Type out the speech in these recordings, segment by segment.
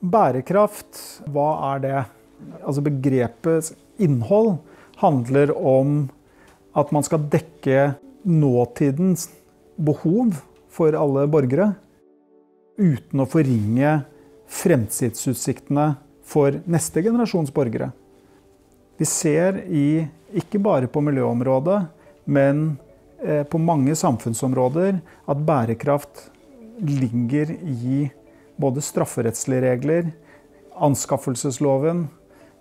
Bærekraft, hva er det? Altså Begrepets innhold handler om at man skal dekke nåtidens behov for alle borgere, uten å forringe fremtidsutsiktene for neste generasjons borgere. Vi ser i, ikke bare på miljøområdet, men eh, på mange samfunnsområder at bærekraft ligger i både strafferettslige regler, anskaffelsesloven,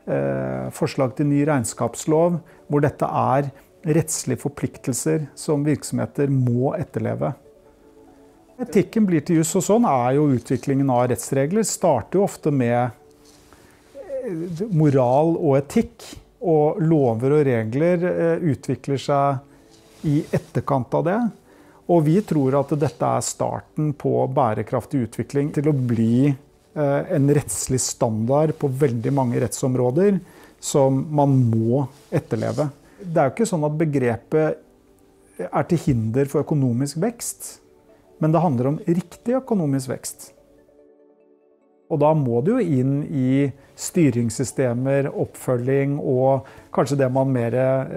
eh, forslag til ny regnskapslov, hvor dette er rettslige forpliktelser som virksomheter må etterleve. Etikken blir til juss, og sånn er jo utviklingen av rettsregler. Starter jo ofte med eh, moral og etikk. Og lover og regler eh, utvikler seg i etterkant av det. Og vi tror at dette er starten på bærekraftig utvikling til å bli eh, en rettslig standard på veldig mange rettsområder som man må etterleve. Det er jo ikke sånn at begrepet er til hinder for økonomisk vekst, men det handler om riktig økonomisk vekst. Og da må det jo inn i styringssystemer, oppfølging og kanskje det man mer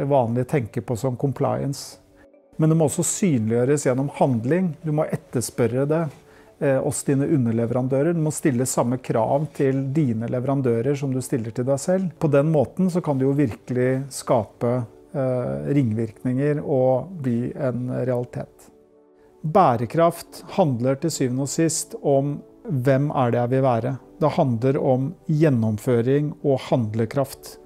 vanlig tenker på som compliance. Men det må også synliggjøres gjennom handling. Du må etterspørre det eh, hos dine underleverandører. Du må stille samme krav til dine leverandører som du stiller til deg selv. På den måten så kan du jo virkelig skape eh, ringvirkninger og bli en realitet. Bærekraft handler til syvende og sist om hvem er det jeg vil være. Det handler om gjennomføring og handlekraft.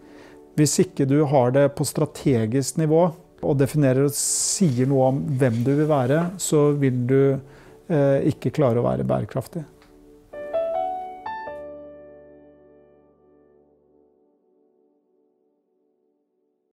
Hvis ikke du har det på strategisk nivå og definerer og sier noe om hvem du vil være, så vil du eh, ikke klare å være bærekraftig.